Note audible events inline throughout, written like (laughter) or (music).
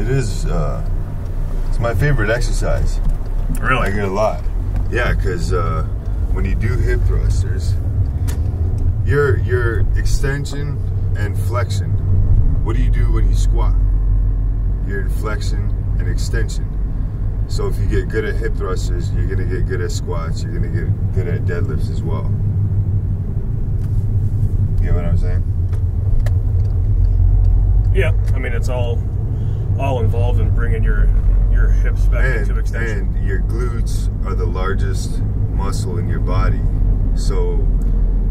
It is. Uh, it's my favorite exercise. Really? I get a lot. Yeah, because uh, when you do hip thrusters, your your extension and flexion. What do you do when you squat? Your flexion and extension. So if you get good at hip thrusters, you're gonna get good at squats. You're gonna get good at deadlifts as well. You know what I'm saying? Yeah. I mean, it's all all involved in bringing your your hips back and, into extension. and your glutes are the largest muscle in your body. So,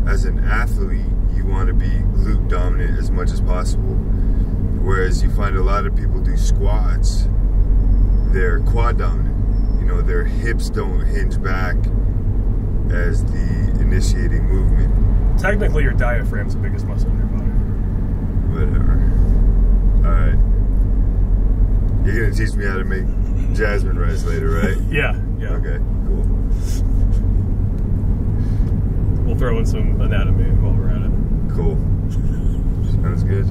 as an athlete, you want to be glute dominant as much as possible. Whereas you find a lot of people do squats, they're quad dominant. You know, their hips don't hinge back as the initiating movement. Technically, your diaphragm's the biggest muscle in your body. Whatever. All right. You're gonna teach me how to make jasmine rice later, right? (laughs) Yeah. Yeah. Okay, cool. We'll throw in some anatomy while we're at it. Cool. Sounds good.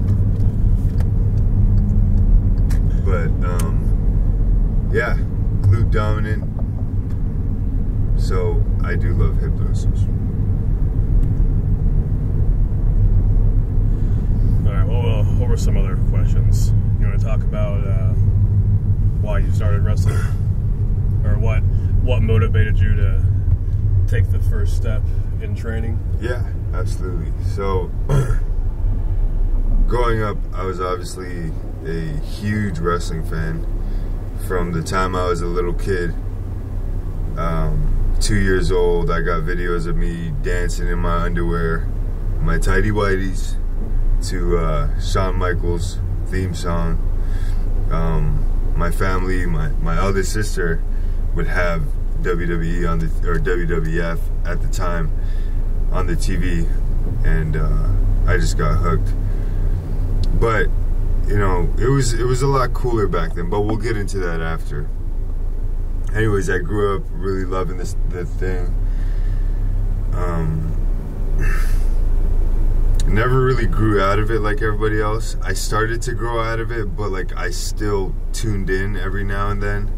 But um yeah, glute dominant. So I do love thrusters. All right. Well, uh, over some other questions. You want to talk about uh, why you started wrestling, or what what motivated you to take the first step in training? Yeah, absolutely. So (clears throat) growing up I was obviously a huge wrestling fan from the time I was a little kid. Um, two years old, I got videos of me dancing in my underwear, my tidy whities, to uh, Shawn Michaels theme song. Um, my family, my my eldest sister, would have WWE on the or WWF at the time on the TV, and uh, I just got hooked. But you know, it was it was a lot cooler back then. But we'll get into that after. Anyways, I grew up really loving this the thing. Um, never really grew out of it like everybody else. I started to grow out of it, but like I still tuned in every now and then.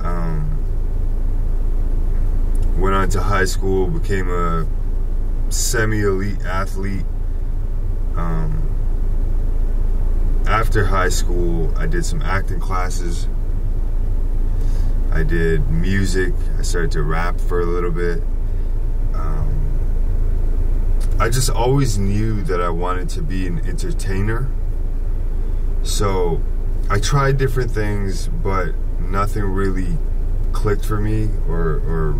Um, went on to high school, became a semi-elite athlete. Um, after high school, I did some acting classes. I did music. I started to rap for a little bit. Um, I just always knew that I wanted to be an entertainer. So I tried different things, but nothing really clicked for me or, or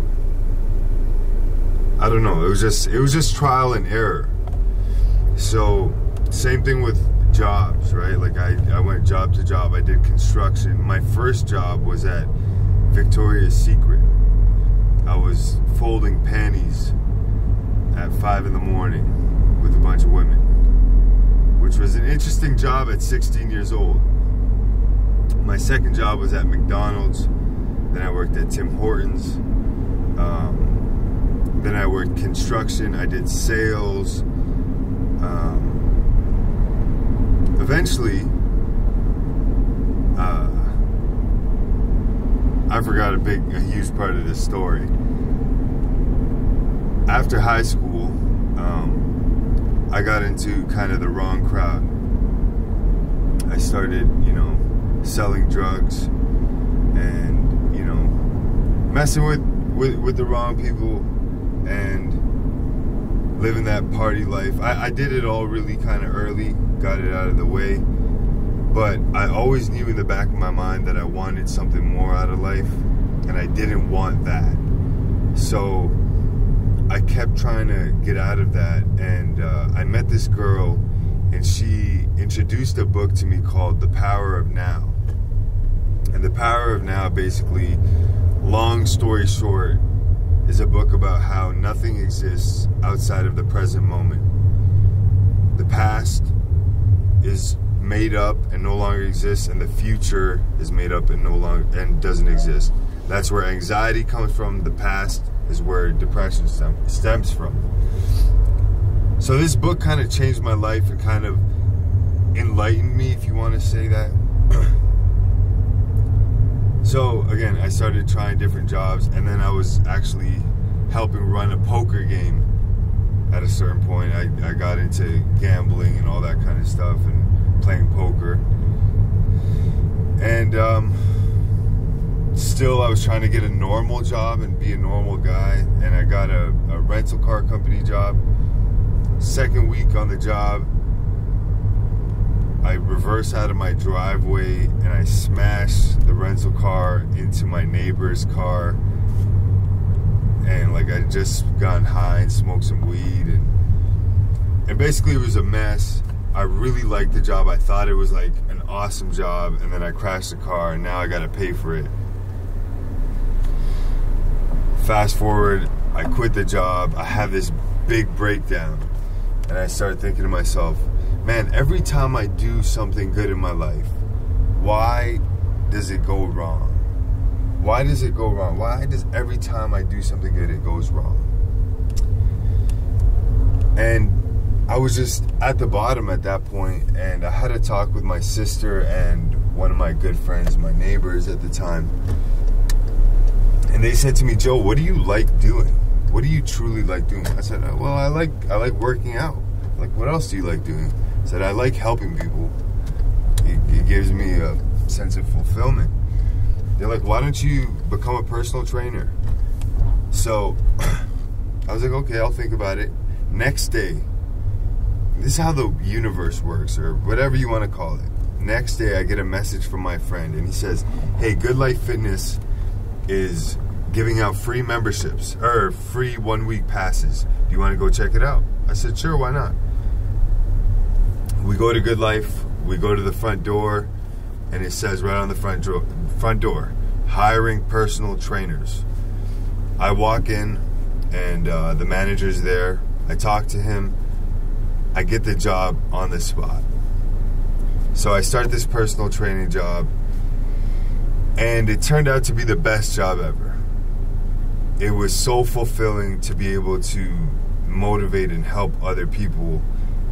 I don't know. It was just it was just trial and error. So same thing with jobs, right? Like I, I went job to job. I did construction. My first job was at Victoria's Secret. I was folding panties at five in the morning with a bunch of women, which was an interesting job at 16 years old. My second job was at McDonald's. Then I worked at Tim Hortons. Um, then I worked construction. I did sales. Um, eventually, uh, I forgot a big, a huge part of this story. After high school, um, I got into kind of the wrong crowd. I started, you know, selling drugs and, you know, messing with, with, with the wrong people and living that party life. I, I did it all really kind of early, got it out of the way. But I always knew in the back of my mind that I wanted something more out of life, and I didn't want that. So I kept trying to get out of that, and uh, I met this girl, and she introduced a book to me called The Power of Now. And The Power of Now, basically, long story short, is a book about how nothing exists outside of the present moment. The past is made up and no longer exists, and the future is made up and no longer and doesn't exist. That's where anxiety comes from. The past is where depression stem, stems from. So this book kind of changed my life and kind of enlightened me, if you want to say that. (clears throat) So again, I started trying different jobs, and then I was actually helping run a poker game. At a certain point, I, I got into gambling and all that kind of stuff, and playing poker. And um, still, I was trying to get a normal job and be a normal guy, and I got a, a rental car company job. Second week on the job, I reverse out of my driveway and I smash the rental car into my neighbor's car. And like I just gotten high and smoked some weed and and basically it was a mess. I really liked the job. I thought it was like an awesome job and then I crashed the car and now I gotta pay for it. Fast forward, I quit the job. I have this big breakdown and I started thinking to myself, man, every time I do something good in my life, why does it go wrong? Why does it go wrong? Why does every time I do something good, it goes wrong? And I was just at the bottom at that point, and I had a talk with my sister and one of my good friends, my neighbors at the time. And they said to me, Joe, what do you like doing? What do you truly like doing? I said, well, I like I like working out. Like, what else do you like doing? I said, I like helping people. It, it gives me a sense of fulfillment. They're like, why don't you become a personal trainer? So (clears throat) I was like, okay, I'll think about it. Next day, this is how the universe works, or whatever you want to call it. Next day, I get a message from my friend, and he says, Hey, Good Life Fitness is giving out free memberships or free one week passes. Do you want to go check it out? I said, Sure, why not? We go to Good Life, we go to the front door, and it says right on the front door, front door hiring personal trainers. I walk in, and uh, the manager's there. I talk to him. I get the job on the spot. So I start this personal training job, and it turned out to be the best job ever. It was so fulfilling to be able to motivate and help other people,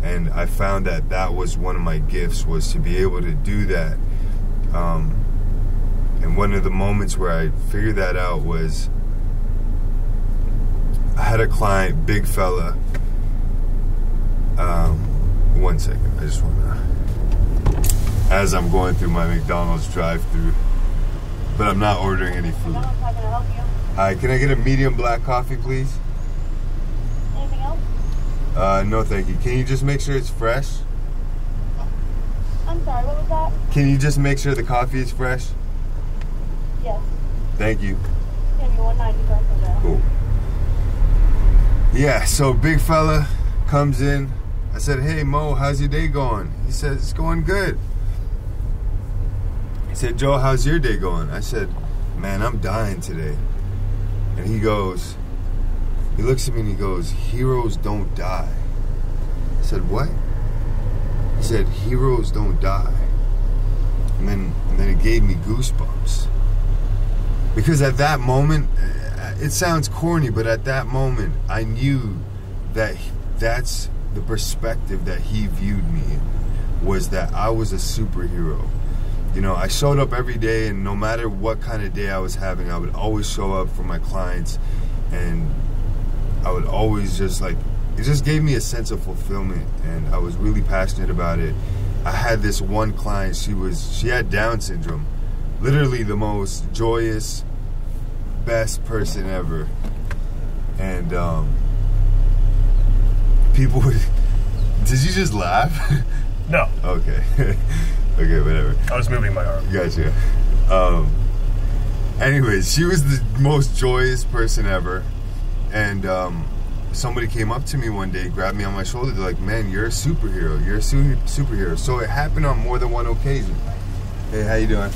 and I found that that was one of my gifts was to be able to do that. Um, and one of the moments where I figured that out was I had a client, big fella. Um, one second, I just want to. As I'm going through my McDonald's drive-through, but I'm not ordering any food. McDonald's, can I? Hi, can I get a medium black coffee, please? Anything else? Uh, no, thank you. Can you just make sure it's fresh? I'm sorry, what was that? Can you just make sure the coffee is fresh? Yes. Thank you. Give me 190 price of that. Cool. Yeah, so big fella comes in. I said, Hey Mo, how's your day going? He says, It's going good. He said, Joe, how's your day going? I said, Man, I'm dying today. And he goes, He looks at me and he goes, Heroes don't die. I said, What? He said, Heroes don't die. And then, and then it gave me goosebumps. Because at that moment, it sounds corny, but at that moment, I knew that that's the perspective that he viewed me in was that I was a superhero. You know, I showed up every day, and no matter what kind of day I was having, I would always show up for my clients, and I would always just like it just gave me a sense of fulfillment, and I was really passionate about it. I had this one client; she was she had Down syndrome, literally the most joyous, best person ever, and um, people would. (laughs) Did you just laugh? No, (laughs) okay, (laughs) okay, whatever. I was moving my arm. Gotcha. Um, anyways, she was the most joyous person ever. And um, somebody came up to me one day, grabbed me on my shoulder. They're like, man, you're a superhero. You're a su- superhero. So it happened on more than one occasion. Hey, how you doing?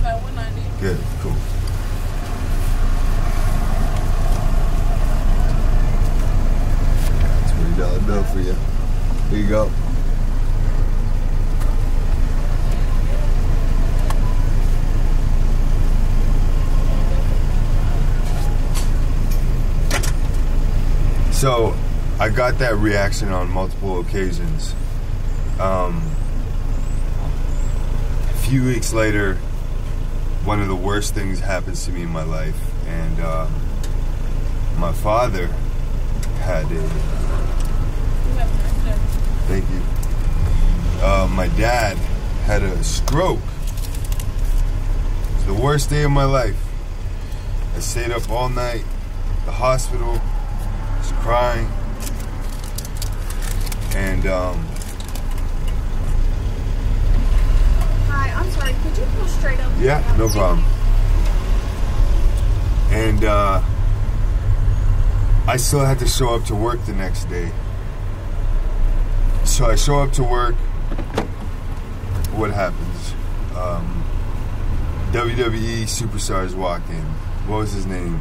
About 190. Good, cool. Twenty dollar bill for you. Here you go. So, I got that reaction on multiple occasions. Um, a few weeks later, one of the worst things happens to me in my life, and um, my father had a. Thank you. Uh, my dad had a stroke. It's the worst day of my life. I stayed up all night, the hospital, crying, and um, Hi, I'm sorry. Could you pull straight up? Yeah, no problem. And uh, I still had to show up to work the next day. So I show up to work. What happens? Um, WWE superstars walk in. What was his name?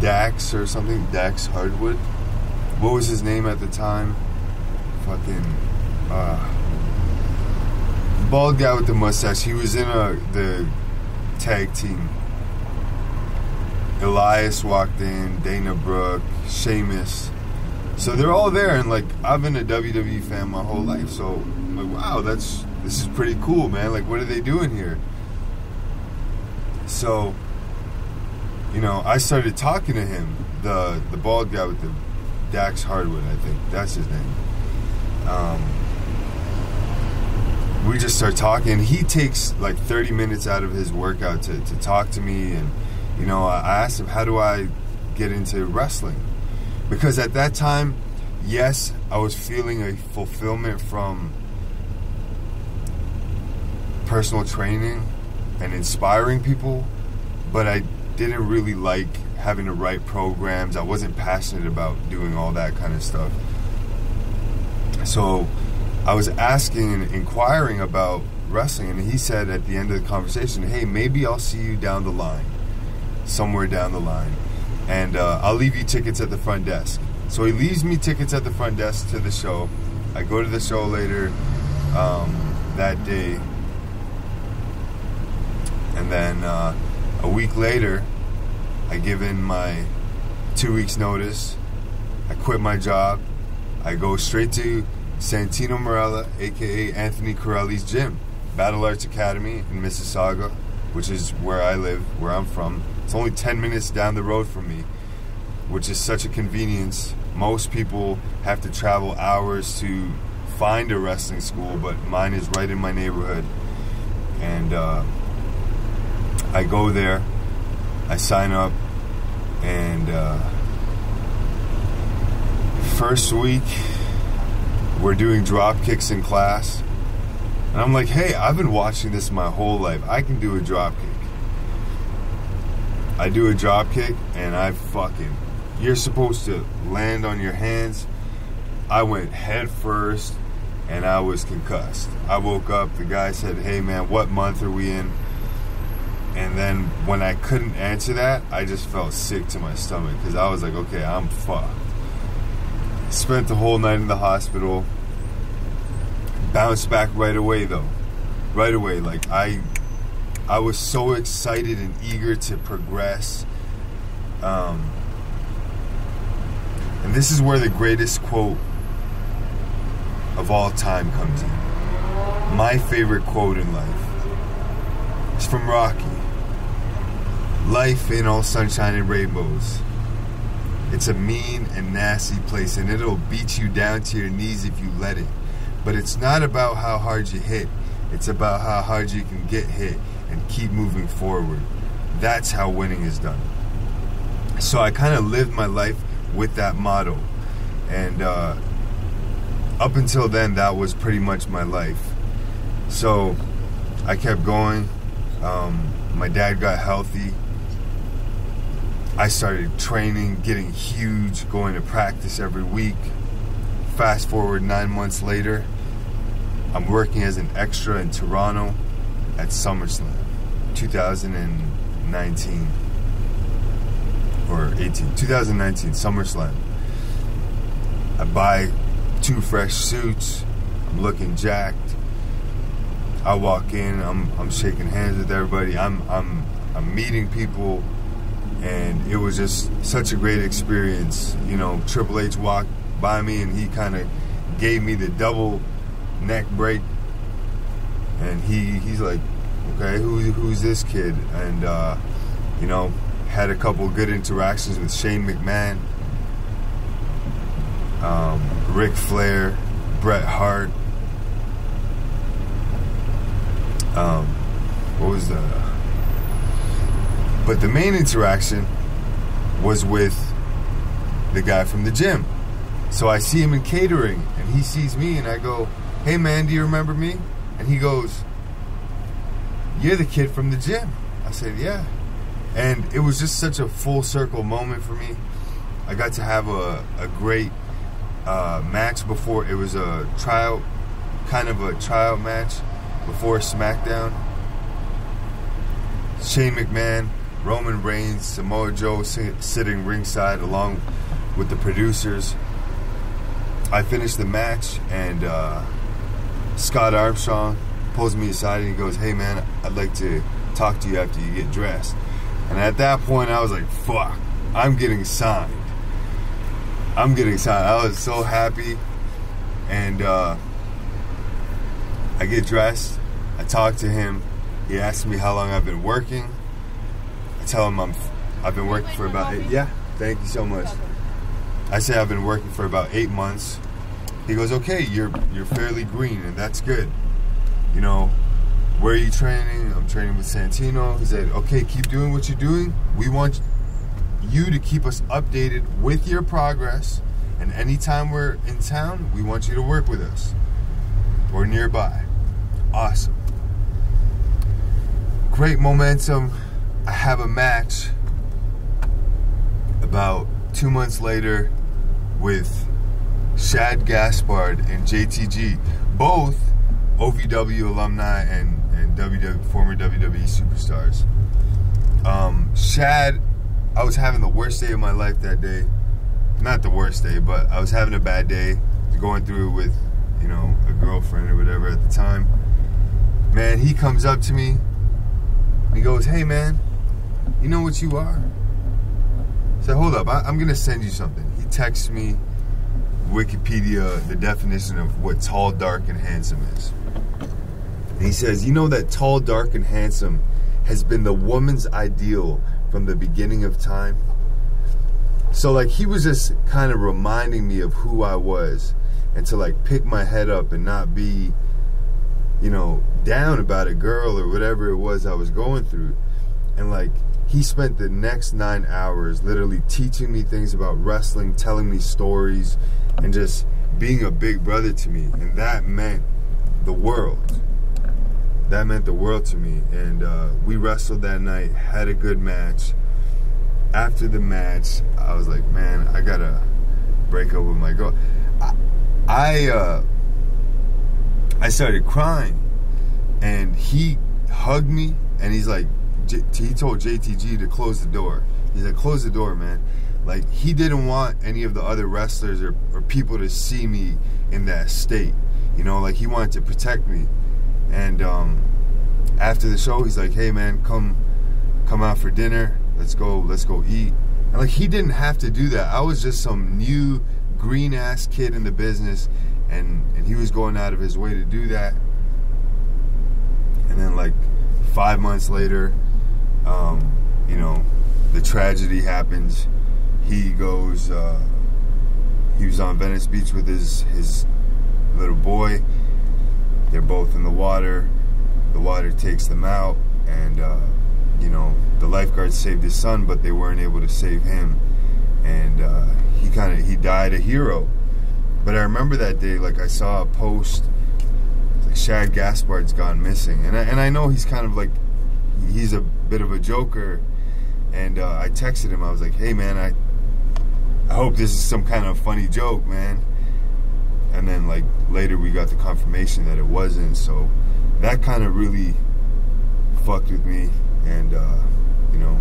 Dax or something? Dax Harwood? What was his name at the time? Fucking. Uh, bald guy with the mustache. He was in a the tag team. Elias walked in, Dana Brooke, Sheamus. So they're all there, and like I've been a WWE fan my whole life. So I'm like, wow, that's this is pretty cool, man. Like, what are they doing here? So, you know, I started talking to him, the the bald guy with the Dax Harwood, I think that's his name. Um, we just start talking. He takes like 30 minutes out of his workout to, to talk to me. And, you know, I I asked him, how do I get into wrestling? Because at that time, yes, I was feeling a fulfillment from personal training and inspiring people, but I didn't really like having to write programs. I wasn't passionate about doing all that kind of stuff. So I was asking and inquiring about wrestling, and he said at the end of the conversation, "Hey, maybe I'll see you down the line, somewhere down the line, and uh, I'll leave you tickets at the front desk." So he leaves me tickets at the front desk to the show. I go to the show later um, that day, and then uh, a week later, I give in my two weeks notice. I quit my job. I go straight to Santino Marella, aka Anthony Carelli's gym, Battle Arts Academy in Mississauga, which is where I live, where I'm from. It's only 10 minutes down the road from me, which is such a convenience. Most people have to travel hours to find a wrestling school, but mine is right in my neighborhood. And uh, I go there, I sign up, and uh, first week we're doing drop kicks in class. And I'm like, hey, I've been watching this my whole life. I can do a drop kick. I do a drop kick and I fucking. You're supposed to land on your hands. I went head first and I was concussed. I woke up, the guy said, hey man, what month are we in? And then when I couldn't answer that, I just felt sick to my stomach because I was like, okay, I'm fucked. Spent the whole night in the hospital. Bounced back right away though. Right away. Like I I was so excited and eager to progress. Um, and this is where the greatest quote of all time comes in. My favorite quote in life. is from Rocky. Life ain't all sunshine and rainbows. It's a mean and nasty place, and it'll beat you down to your knees if you let it. But it's not about how hard you hit, it's about how hard you can get hit and keep moving forward. That's how winning is done. So I kind of lived my life with that motto. And uh, up until then, that was pretty much my life. So I kept going. Um, my dad got healthy. I started training, getting huge, going to practice every week. Fast forward nine months later, I'm working as an extra in Toronto at SummerSlam 2019 or 18, 2019 SummerSlam. I buy two fresh suits. I'm looking jacked. I walk in. I'm I'm shaking hands with everybody. I'm I'm I'm meeting people, and it was just such a great experience. You know, Triple H walked by me, and he kind of gave me the double neck break, and he he's like, Okay, who, who's this kid? And uh, you know, had a couple good interactions with Shane McMahon, um, Ric Flair, Bret Hart. Um, what was the? But the main interaction was with the guy from the gym. So I see him in catering, and he sees me, and I go, "Hey man, do you remember me?" And he goes, "You're the kid from the gym." I said, "Yeah." And it was just such a full circle moment for me. I got to have a, a great uh, match before. It was a trial, kind of a trial match before SmackDown. Shane McMahon, Roman Reigns, Samoa Joe sitting ringside along with the producers. I finished the match, and uh, Scott Armstrong pulls me aside and he goes, "Hey man, I'd like to talk to you after you get dressed." And at that point, I was like, "Fuck, I'm getting signed." I'm getting signed. I was so happy, and uh, I get dressed. I talk to him. He asks me how long I've been working. Tell him I'm. I've been working for about eight. Yeah, thank you so much. I say I've been working for about eight months. He goes, okay, you're you're fairly green, and that's good. You know, where are you training? I'm training with Santino. He said, okay, keep doing what you're doing. We want you to keep us updated with your progress. And anytime we're in town, we want you to work with us or nearby. Awesome. Great momentum. I have a match about two months later with Shad Gaspard and JTG, both OVW alumni and, and WW, former WWE superstars. Um, Shad, I was having the worst day of my life that day. Not the worst day, but I was having a bad day, going through with, you know, a girlfriend or whatever at the time. Man, he comes up to me. He goes, "Hey, man, you know what you are?" Said, "Hold up, I, I'm gonna send you something." He texts me Wikipedia the definition of what tall, dark, and handsome is. And he says, "You know that tall, dark, and handsome has been the woman's ideal from the beginning of time." So like he was just kind of reminding me of who I was and to like pick my head up and not be you know down about a girl or whatever it was I was going through. And like he spent the next 9 hours literally teaching me things about wrestling, telling me stories and just being a big brother to me and that meant the world. That meant the world to me and uh, we wrestled that night, had a good match after the match, I was like, man, I gotta break up with my girl. I, I, uh, I started crying, and he hugged me, and he's like, J- he told JTG to close the door. He's like, close the door, man. Like he didn't want any of the other wrestlers or, or people to see me in that state. You know, like he wanted to protect me. And um, after the show, he's like, hey, man, come, come out for dinner let's go let's go eat and like he didn't have to do that i was just some new green ass kid in the business and and he was going out of his way to do that and then like five months later um, you know the tragedy happens. He goes uh, he was on venice beach with his his little boy. They're both in the water. The water takes them out and uh, you know, the lifeguards saved his son, but they weren't able to save him, and uh, he kind of he died a hero. But I remember that day, like I saw a post, like Shad Gaspard's gone missing, and I, and I know he's kind of like he's a bit of a joker, and uh, I texted him. I was like, hey man, I I hope this is some kind of funny joke, man. And then like later we got the confirmation that it wasn't, so that kind of really fucked with me and uh, you know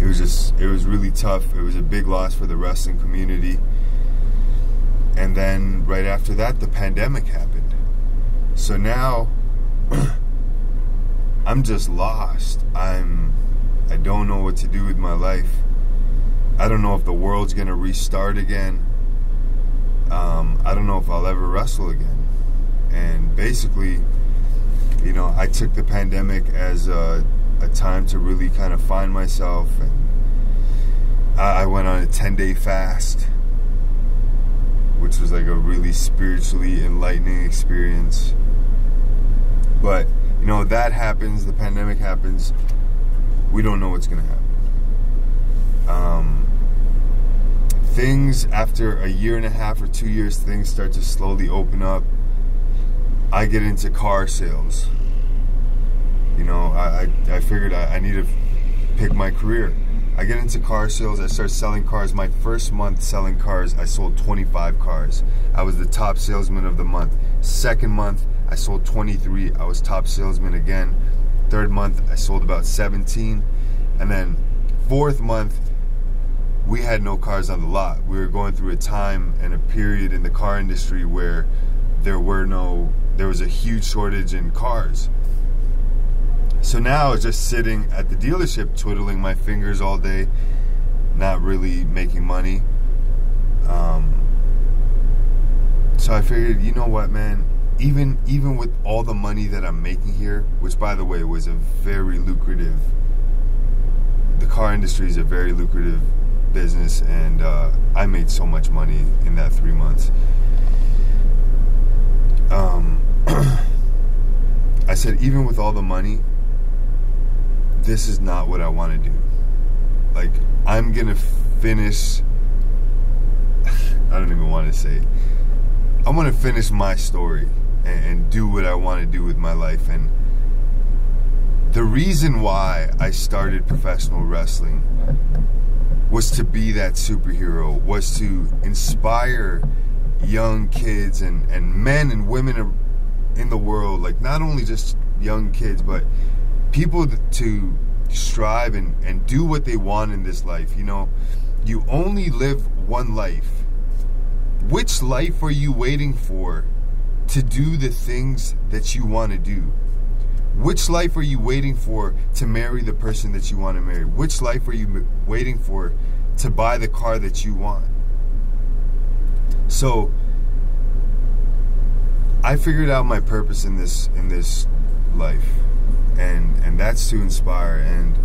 it was just it was really tough it was a big loss for the wrestling community and then right after that the pandemic happened so now (clears throat) i'm just lost. I'm i don't know what to do with my life. I don't know if the world's gonna restart again. Um, i don't know if i'll ever wrestle again. And basically you know I took the pandemic as a, a time to really kind of find myself, and I, I went on a ten day fast, which was like a really spiritually enlightening experience. But you know, that happens. The pandemic happens. We don't know what's gonna happen. Um, things after a year and a half or two years, things start to slowly open up. I get into car sales. You know, I, I, I figured I, I need to pick my career. I get into car sales. I start selling cars. My first month selling cars, I sold 25 cars. I was the top salesman of the month. Second month, I sold 23. I was top salesman again. Third month, I sold about 17. And then fourth month, we had no cars on the lot. We were going through a time and a period in the car industry where there were no, there was a huge shortage in cars. So now I was just sitting at the dealership, twiddling my fingers all day, not really making money. Um, so I figured, you know what, man? Even even with all the money that I'm making here, which by the way was a very lucrative, the car industry is a very lucrative business, and uh, I made so much money in that three months. Um, (clears throat) I said, even with all the money, this is not what I want to do. Like, I'm gonna finish. (laughs) I don't even want to say. I'm gonna finish my story and, and do what I want to do with my life. And the reason why I started professional wrestling was to be that superhero, was to inspire young kids and, and men and women in the world, like not only just young kids, but people to strive and, and do what they want in this life. You know, you only live one life. Which life are you waiting for to do the things that you want to do? Which life are you waiting for to marry the person that you want to marry? Which life are you waiting for to buy the car that you want? So I figured out my purpose in this in this life. And and that's to inspire and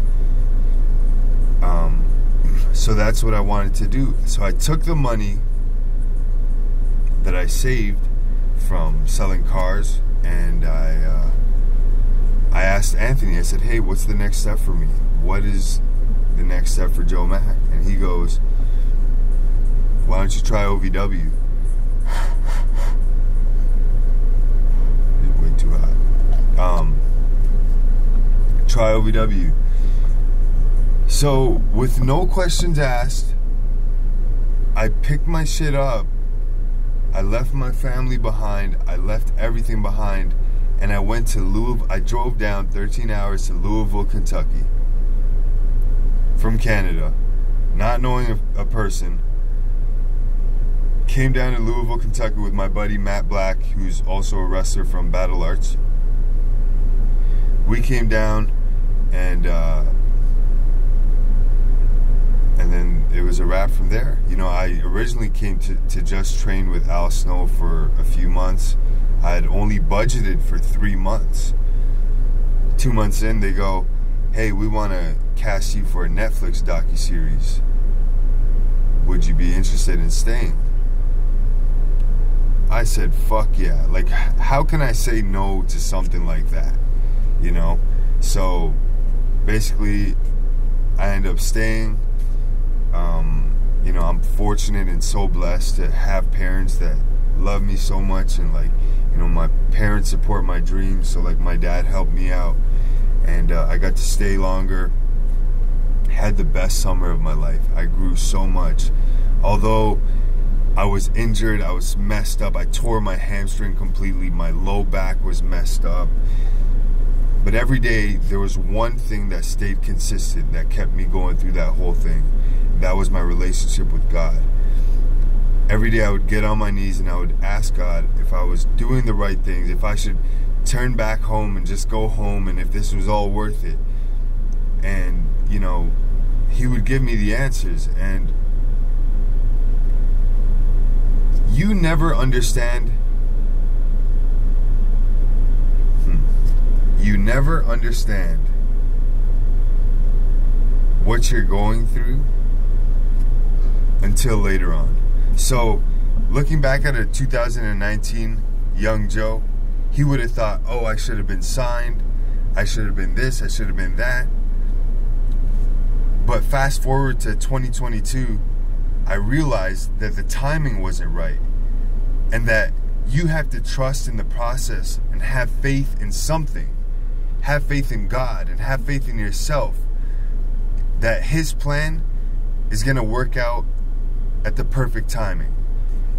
um (clears throat) so that's what I wanted to do. So I took the money that I saved from selling cars and I uh I asked Anthony, I said, hey, what's the next step for me? What is the next step for Joe Mack? And he goes, why don't you try OVW? (sighs) Way too hot. Um, try OVW. So, with no questions asked, I picked my shit up. I left my family behind. I left everything behind and I went to Louisville. I drove down 13 hours to Louisville, Kentucky from Canada, not knowing a, a, person. Came down to Louisville, Kentucky with my buddy Matt Black, who's also a wrestler from Battle Arts. We came down and uh, and then it was a wrap from there. You know, I originally came to, to just train with Al Snow for a few months I had only budgeted for three months. Two months in, they go, "Hey, we want to cast you for a Netflix docu series. Would you be interested in staying?" I said, "Fuck yeah!" Like, how can I say no to something like that? You know. So, basically, I end up staying. Um, you know, I'm fortunate and so blessed to have parents that love me so much and like you know my parents support my dreams. So like my dad helped me out and uh, i got to stay longer. Had the best summer of my life. I grew so much. Although i was injured i was messed up. I tore my hamstring completely. My low back was messed up but every day there was one thing that stayed consistent that kept me going through that whole thing that was my relationship with god every day I would get on my knees and I would ask God if I was doing the right things, if I should turn back home and just go home and if this was all worth it. And, you know, He would give me the answers. And you never understand. Hmm. never understand what you're going through until later on. So, looking back at a 2019 young Joe, he would have thought, oh, I should have been signed. I should have been this. I should have been that. But fast forward to 2022, I realized that the timing wasn't right. And that you have to trust in the process and have faith in something. Have faith in God and have faith in yourself. That His plan is going to work out at the perfect timing.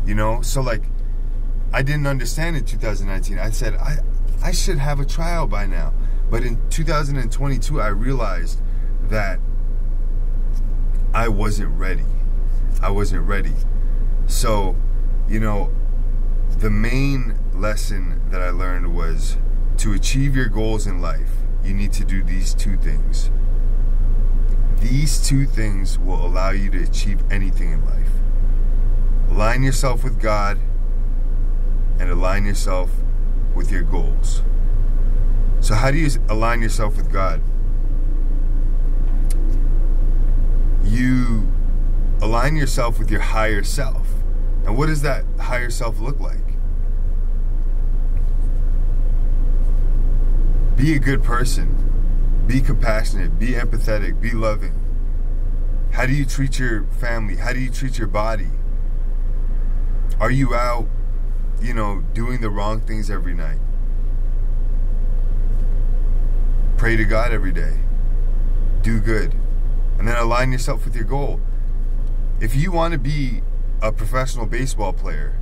You know? So, like, I didn't understand in 2019. I said, I, I should have a trial by now. But in 2022, I realized that I wasn't ready. I wasn't ready. So, you know, the main lesson that I learned was to achieve your goals in life, you need to do these two things. These two things will allow you to achieve anything in life align yourself with God and align yourself with your goals. So, how do you align yourself with God? You align yourself with your higher self. And what does that higher self look like? Be a good person. Be compassionate. Be empathetic. Be loving. How do you treat your family? How do you treat your body? Are you out, you know, doing the wrong things every night? Pray to God every day. Do good. And then align yourself with your goal. If you want to be a professional baseball player,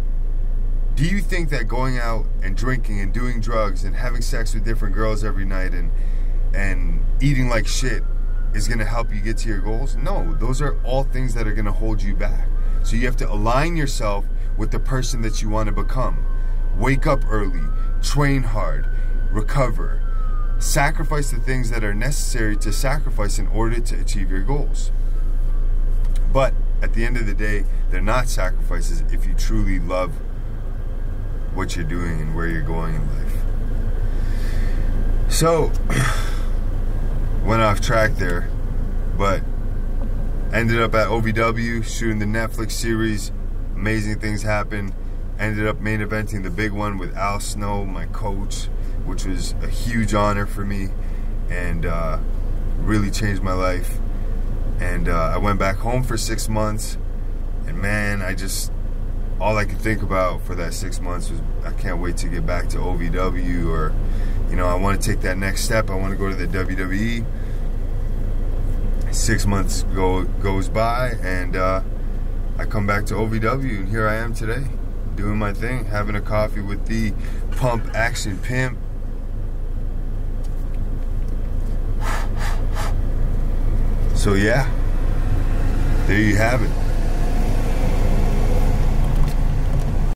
do you think that going out and drinking and doing drugs and having sex with different girls every night and and eating like shit is going to help you get to your goals? No, those are all things that are going to hold you back. So you have to align yourself with the person that you want to become. Wake up early, train hard, recover, sacrifice the things that are necessary to sacrifice in order to achieve your goals. But at the end of the day, they're not sacrifices if you truly love what you're doing and where you're going in life. So, (clears throat) went off track there, but ended up at OVW shooting the Netflix series amazing things happened. Ended up main eventing the big one with Al Snow, my coach, which was a huge honor for me and uh, really changed my life. And uh, I went back home for six months, and man, I just all I could think about for that six months was I can't wait to get back to OVW or, you know, I want to take that next step. I want to go to the WWE. Six months go goes by, and uh, I come back to OVW, and here I am today, doing my thing, having a coffee with the Pump Action Pimp. So, yeah, there you have it.